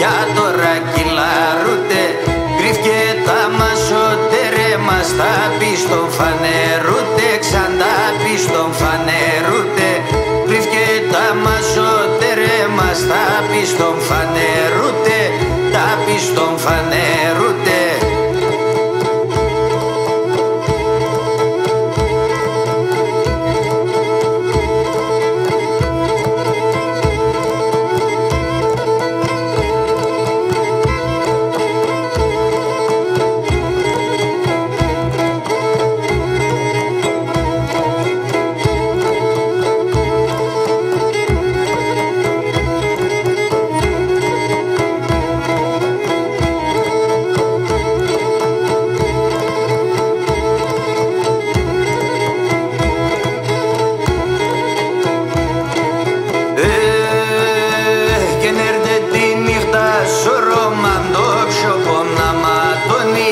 κι τώρα κυλαρούτε Κρύφκε τα μασότερε μας τα πει στον φανερούτε Ξαντα πει στον φανερούτε Κρύφκε τα μασότερε μας τα πει στον φανερούτε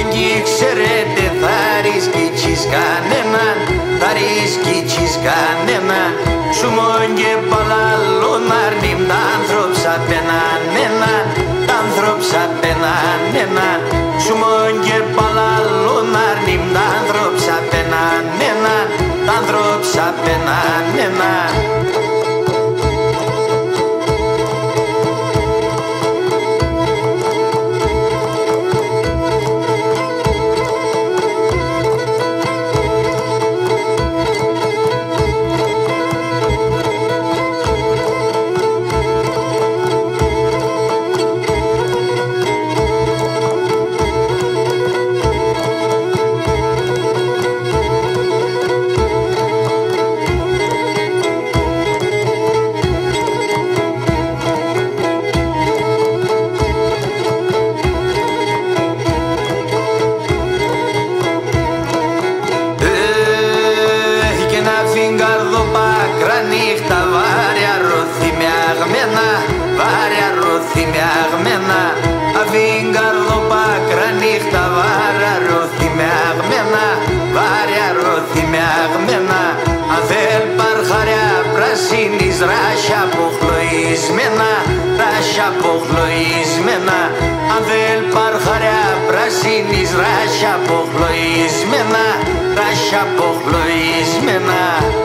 εκεί ξέρετε θα ρισκίτσις κανέναν Θα ρισκίτσις κανέναν. Σου μόν και παλαλόν αρνήμ τα άνθρωψα πέναν έναν Τα άνθρωψα πέναν έναν. Σου μόν και παλαλόν αρνήμ τα άνθρωψα πέναν έναν Τα άνθρωψα πέναν έναν синий зрача пухло измена, раща пухло измена, Авель пархаря просин из раща пухло измена, раща пухло измена.